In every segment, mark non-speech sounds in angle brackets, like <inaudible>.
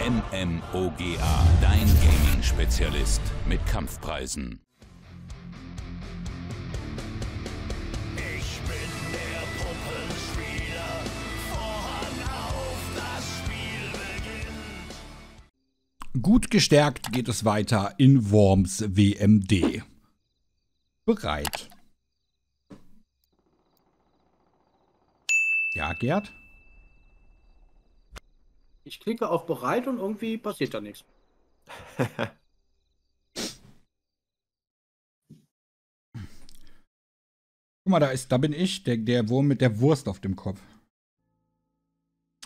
MMOGA, dein Gaming-Spezialist mit Kampfpreisen. Ich bin der Puppenspieler, Vorhang auf, das Spiel beginnt. Gut gestärkt geht es weiter in Worms WMD. Bereit. Ja, Gerd? Ich klicke auf bereit und irgendwie passiert da nichts. Guck mal, da ist, da bin ich, der, der Wurm mit der Wurst auf dem Kopf.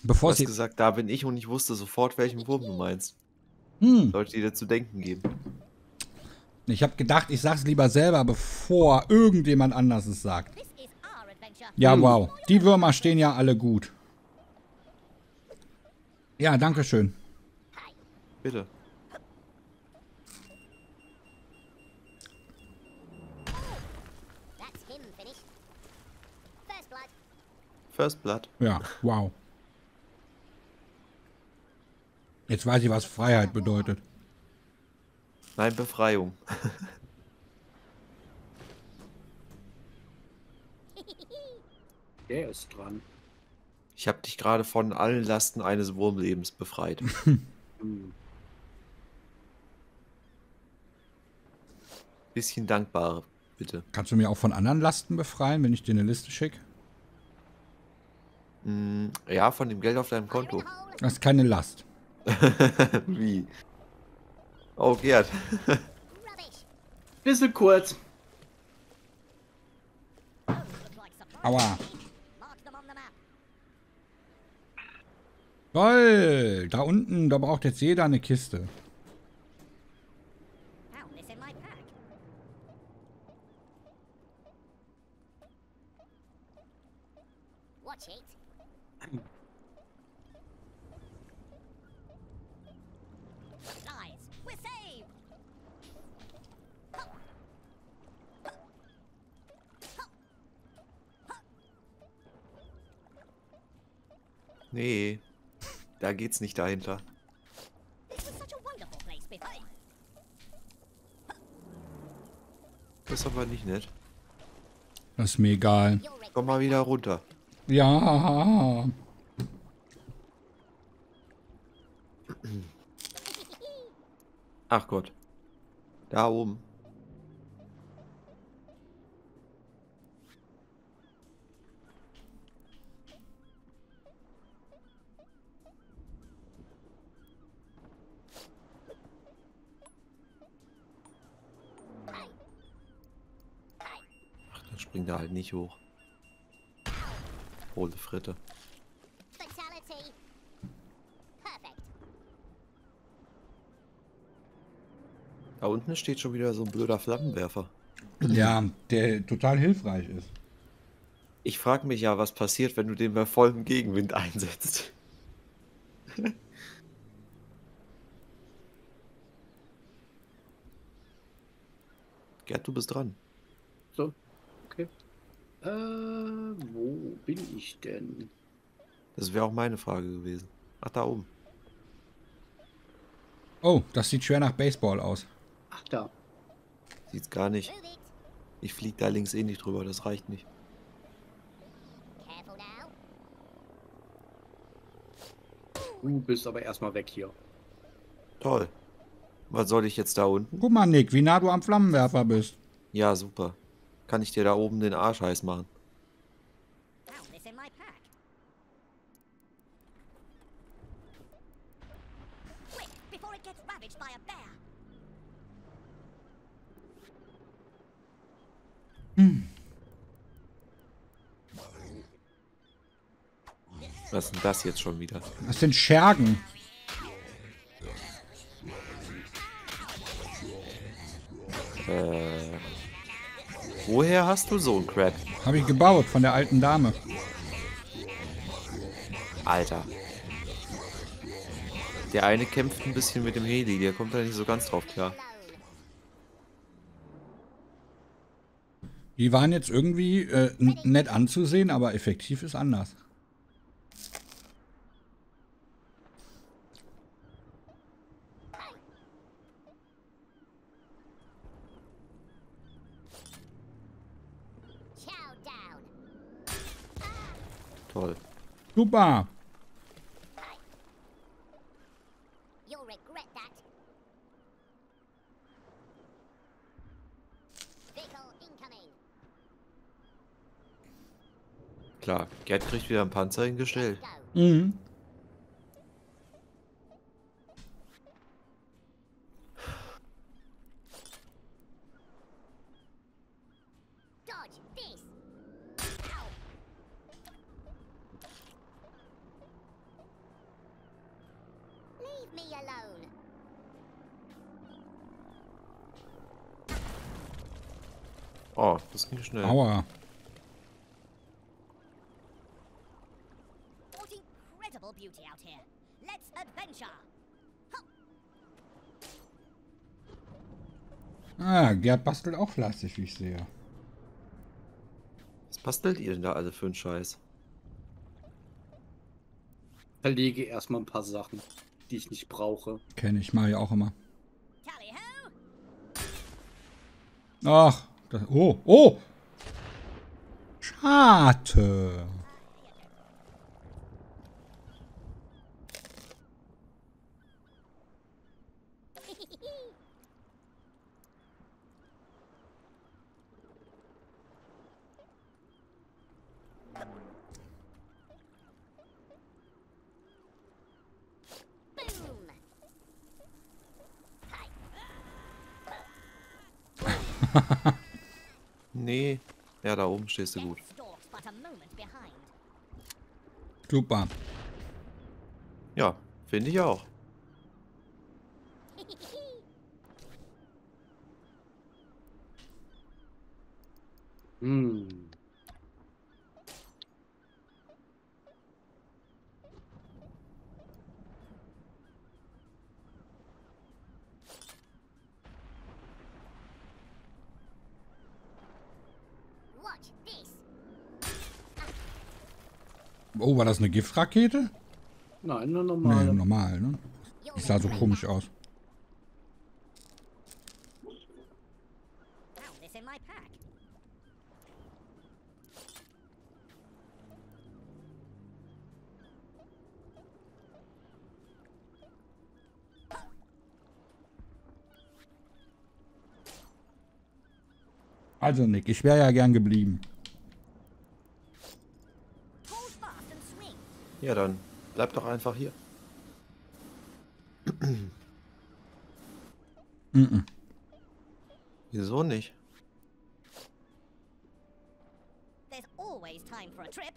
Du Bevor hast sie. gesagt, da bin ich und ich wusste sofort, welchen Wurm du meinst. Hm, Sollte dir zu denken geben. ich habe gedacht, ich sag's lieber selber, bevor irgendjemand anders es sagt. Ja, wow. Die Würmer stehen ja alle gut. Ja, danke schön. Bitte. That's him finished. First blood. First Blood. Ja, wow. Jetzt weiß ich, was Freiheit bedeutet. Nein, Befreiung. <laughs> Der ist dran. Ich habe dich gerade von allen Lasten eines Wurmlebens befreit. <laughs> Bisschen dankbar, bitte. Kannst du mir auch von anderen Lasten befreien, wenn ich dir eine Liste schicke? Mm, ja, von dem Geld auf deinem Konto. Das ist keine Last. <laughs> Wie? Oh, Gerd. Bisschen kurz. Aua. Toll. Da unten, da braucht jetzt jeder eine Kiste. Geht's nicht dahinter. Das ist aber nicht nett. Das ist mir egal. Komm mal wieder runter. Ja. Ach Gott. Da oben. Springt er halt nicht hoch. Hohle Fritte. Da unten steht schon wieder so ein blöder Flammenwerfer. Ja, der total hilfreich ist. Ich frage mich ja, was passiert, wenn du den bei vollem Gegenwind einsetzt. <laughs> Gerd, du bist dran. So. Äh, wo bin ich denn? Das wäre auch meine Frage gewesen. Ach, da oben. Oh, das sieht schwer nach Baseball aus. Ach, da. Sieht's gar nicht. Ich flieg da links eh nicht drüber, das reicht nicht. Du bist aber erstmal weg hier. Toll. Was soll ich jetzt da unten? Guck mal, Nick, wie nah du am Flammenwerfer bist. Ja, super. Kann ich dir da oben den Arsch heiß machen? Was ist denn das jetzt schon wieder? Das sind Schergen. Äh. Woher hast du so einen Crap? Habe ich gebaut von der alten Dame. Alter. Der eine kämpft ein bisschen mit dem Heli, der kommt da nicht so ganz drauf klar. Die waren jetzt irgendwie äh, nett anzusehen, aber effektiv ist anders. Toll. Super. Klar, Gerd kriegt wieder einen Panzer hingestellt. Mhm. Ah, Gerd bastelt auch fleißig, wie ich sehe. Was bastelt ihr denn da alle für einen Scheiß? Verlege erstmal ein paar Sachen, die ich nicht brauche. Kenne ich, mache ich auch immer. Ach, das, oh, oh. Schade. <laughs> Nee. Ja, da oben stehst du gut. Super. Ja, finde ich auch. <laughs> Hm. Oh, war das eine Giftrakete? Nein, nur Nee, normal. normal, ne? Die sah so komisch aus. Also, Nick, ich wäre ja gern geblieben. Ja, dann bleib doch einfach hier. Mhm. Wieso nicht? There's always time for a trip.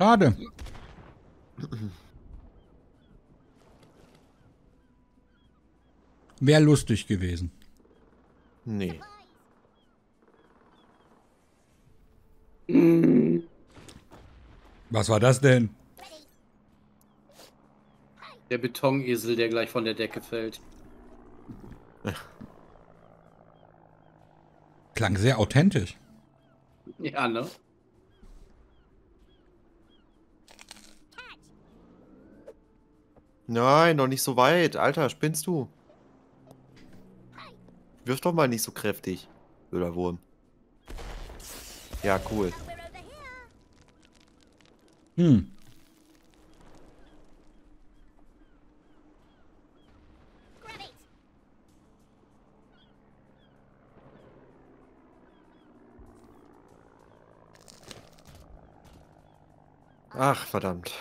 Schade. Wäre lustig gewesen. Nee. Hm. Was war das denn? Der Betonesel, der gleich von der Decke fällt. Klang sehr authentisch. Ja, ne? Nein, noch nicht so weit. Alter, spinnst du? Wirf doch mal nicht so kräftig. Wurm. Ja, cool. Hm. Ach, verdammt.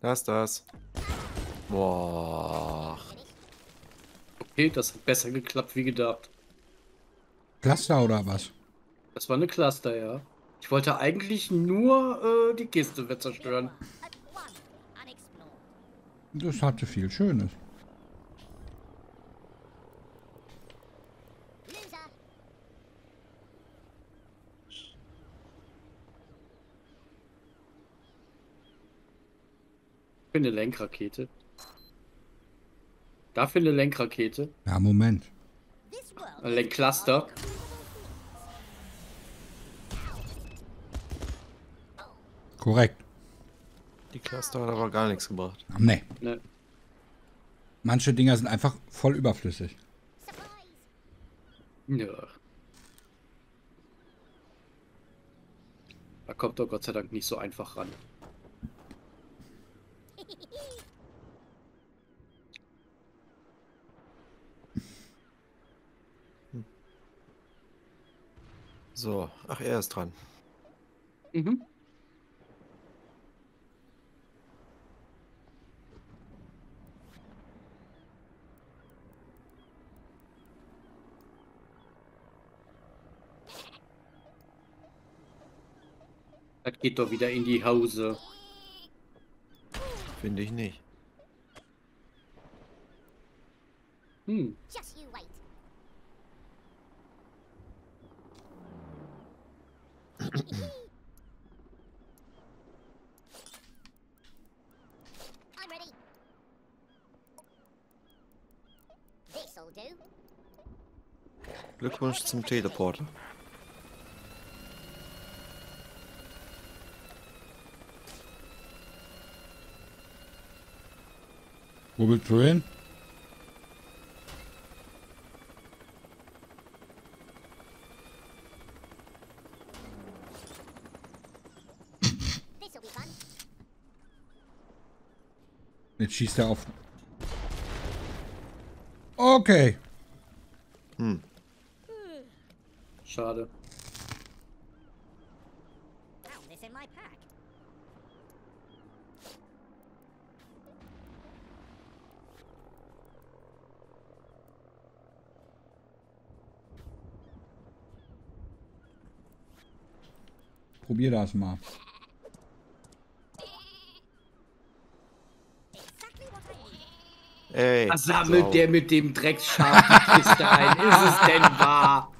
Das, das. Boah. Okay, das hat besser geklappt wie gedacht. Cluster oder was? Das war eine Cluster, ja. Ich wollte eigentlich nur äh, die Kiste zerstören. Das hatte viel Schönes. Bin eine Lenkrakete. Dafür eine Lenkrakete. Ja, Moment. Ein Lenkcluster. Korrekt. Die Cluster hat aber gar nichts gebracht. Nee. Ne. Manche Dinger sind einfach voll überflüssig. Ja. Da kommt doch Gott sei Dank nicht so einfach ran. So, ach, er ist dran. Mhm. Das geht doch wieder in die Hause. Finde ich nicht. Hm. Glückwunsch zum Teleporter. Wo willst du hin? Jetzt schießt er auf. Okay. Schade. Found this in my pack. Probier das mal. Exactly what I need. Ey. Was sammelt Sau. der mit dem Drecksschaf die Kiste ein? Ist es denn wahr?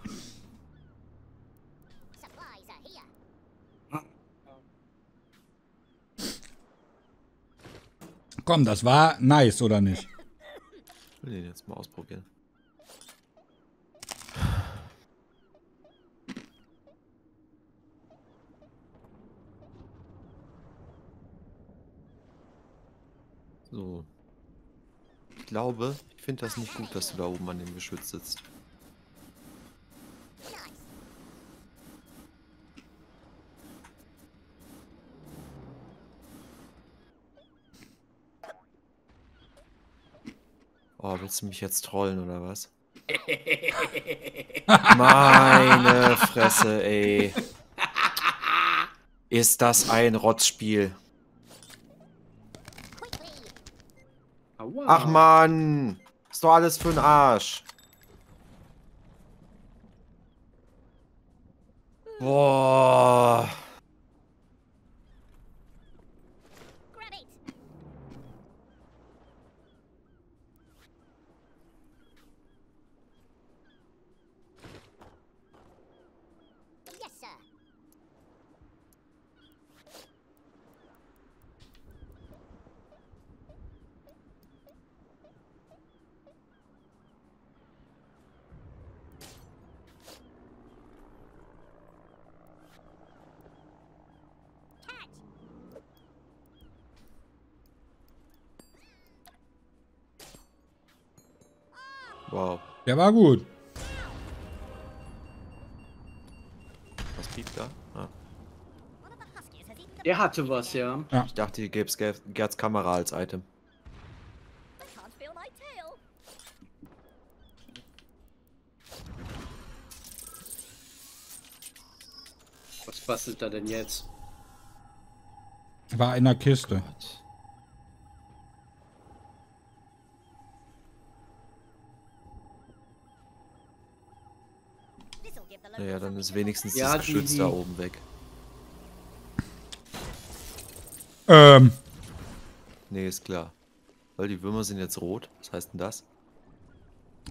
Komm, das war nice, oder nicht? Ich will den jetzt mal ausprobieren. So. Ich glaube, ich finde das nicht gut, dass du da oben an dem Geschütz sitzt. Nice. Oh, willst du mich jetzt trollen oder was? <laughs> Meine Fresse, ey. Ist das ein Rotzspiel? Ach man, ist doch alles für den Arsch. Boah. Grab it. Yes, sir. Catch. Wow. Der war gut. Was piept da? Ah, Der hatte was, ja. ich dachte, hier gäbe es Gerds Kamera als Item. Was bastelt er denn jetzt? War in der Kiste. This'll give the Naja, dann ist wenigstens Ja, das Geschütz die- da oben weg. Ähm, Nee, ist klar. Weil die Würmer sind jetzt rot. Was heißt denn das?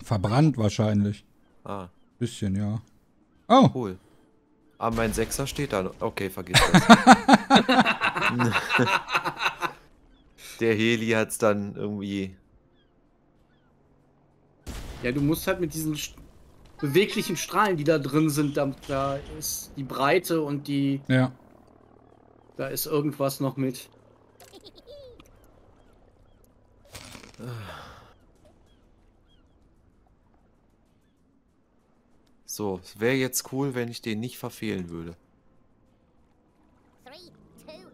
verbrannt wahrscheinlich. Ah, Bisschen, ja. Oh, cool. Ah, mein Sechser steht da. noch. Okay, vergiss das. <laughs> Der Heli hat's dann irgendwie Ja, du musst halt mit diesen beweglichen Strahlen, die da drin sind, da, da ist die Breite und die. Ja. Da ist irgendwas noch mit. So, es wäre jetzt cool, wenn ich den nicht verfehlen würde. Three, two.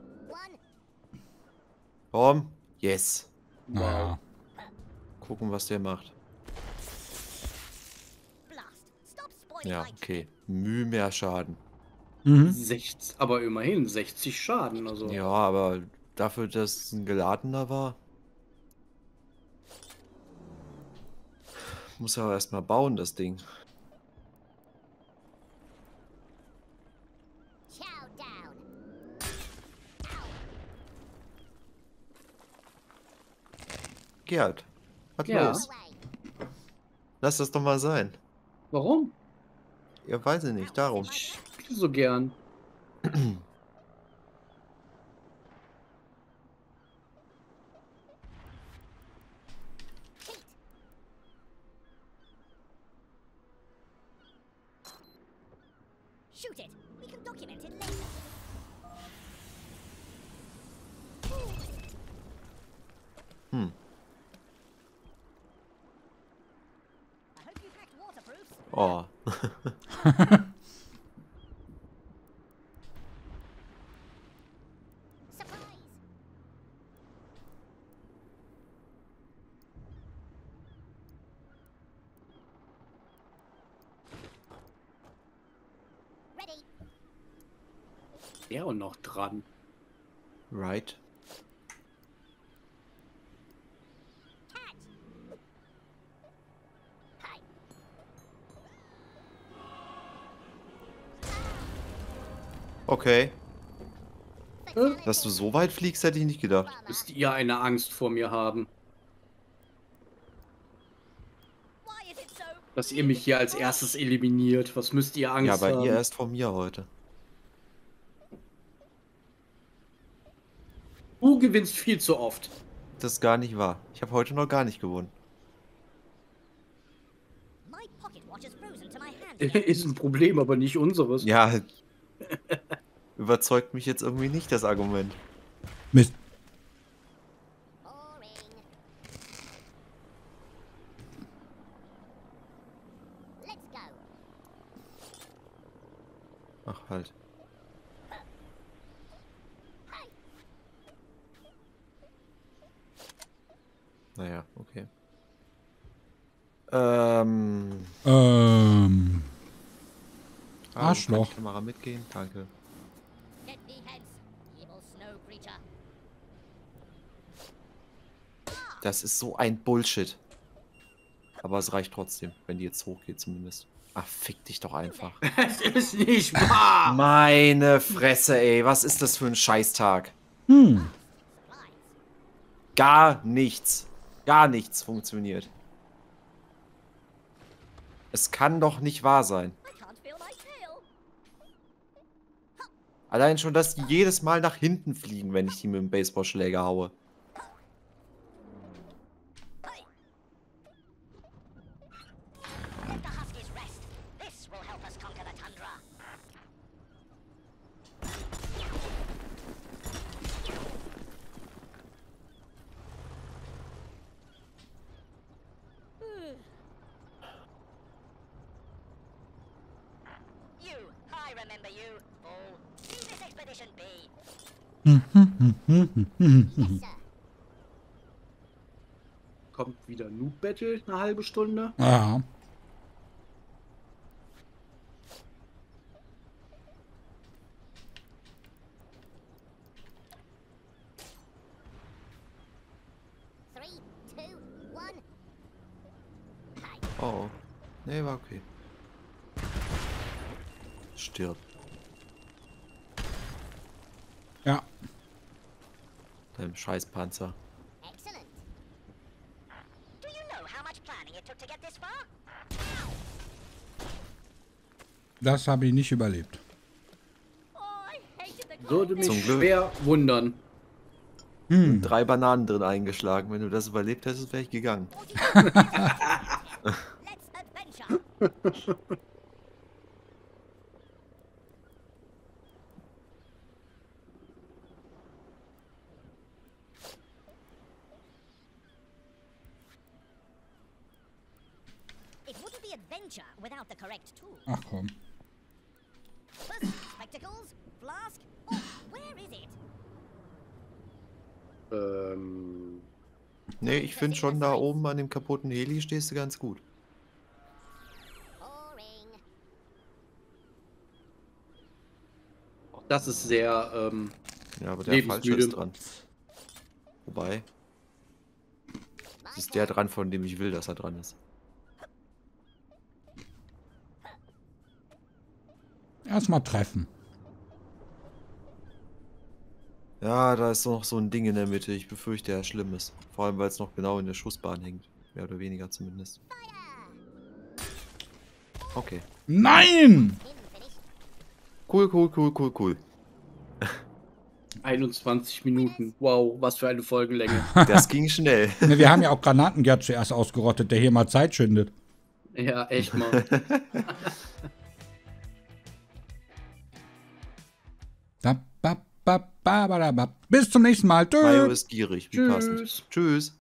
Komm. Yes. Naja. Gucken, was der macht. Ja, okay. Mühe mehr Schaden. Mhm. 60, aber immerhin 60 Schaden. Also. Ja, aber dafür, dass es ein geladener war. Muss ja erstmal bauen, das Ding. Gerd. Was Ja. los? Lass das doch mal sein. Warum? Ja, weiß ich nicht, darum. Ich spiele so gern. Hm. Oh. <laughs> Ja, und noch dran. Right. Okay. Fatality. Dass du so weit fliegst, hätte ich nicht gedacht. Müsst ihr eine Angst vor mir haben, dass ihr mich hier als erstes eliminiert. Was müsst ihr Angst Ja, bei haben? ihr erst von mir heute. Du gewinnst viel zu oft. Das ist gar nicht wahr. Ich habe heute noch gar nicht gewonnen. <laughs> Ist ein Problem, aber nicht unseres. Ja. Überzeugt mich jetzt irgendwie nicht das Argument. Mist. Ach halt. Naja, okay. Ähm. Ähm. hallo, Arschloch. Kann die Kamera mitgehen? Danke. Das ist so ein Bullshit. Aber es reicht trotzdem, wenn die jetzt hochgeht zumindest. Ach, fick dich doch einfach. <laughs> Das ist nicht wahr. Meine Fresse, ey. Was ist das für ein Scheißtag? Hm. Gar nichts. Gar nichts funktioniert. Es kann doch nicht wahr sein. Allein schon, dass die jedes Mal nach hinten fliegen, wenn ich die mit dem Baseballschläger haue. Kommt wieder Noob Battle, eine halbe Stunde. Ja. Three, two, one. Hi. Oh. Nee, war okay. To get this far? Das habe ich nicht überlebt. Würde mich Zum Glück. schwer wundern. Hm. Drei Bananen drin eingeschlagen. Wenn du das überlebt hättest, wäre ich gegangen. <laughs> <laughs> It adventure without the correct tool. Ach komm. Spectacles, flask. Oh, where is it? Ähm, Nee, ich finde schon, da oben an dem kaputten Heli stehst du ganz gut. Boring. das ist sehr, ähm, Ja, aber der falsche Lebensmüde. ist dran. Wobei, es ist der dran, von dem ich will, dass er dran ist. Erstmal treffen. Ja, da ist noch so ein Ding in der Mitte. Ich befürchte, er ist Schlimmes. Vor allem, weil es noch genau in der Schussbahn hängt. Mehr oder weniger zumindest. Okay. Nein! Cool, cool, cool, cool, cool. 21 Minuten. Wow, was für eine Folgenlänge. <laughs> Das ging schnell. Ne, wir haben ja auch Granatengerd zuerst ausgerottet, der hier mal Zeit schindet. ja, echt mal. <laughs> Bis zum nächsten Mal. Tschüss. Mayo ist gierig. Wie passend. Tschüss. Tschüss.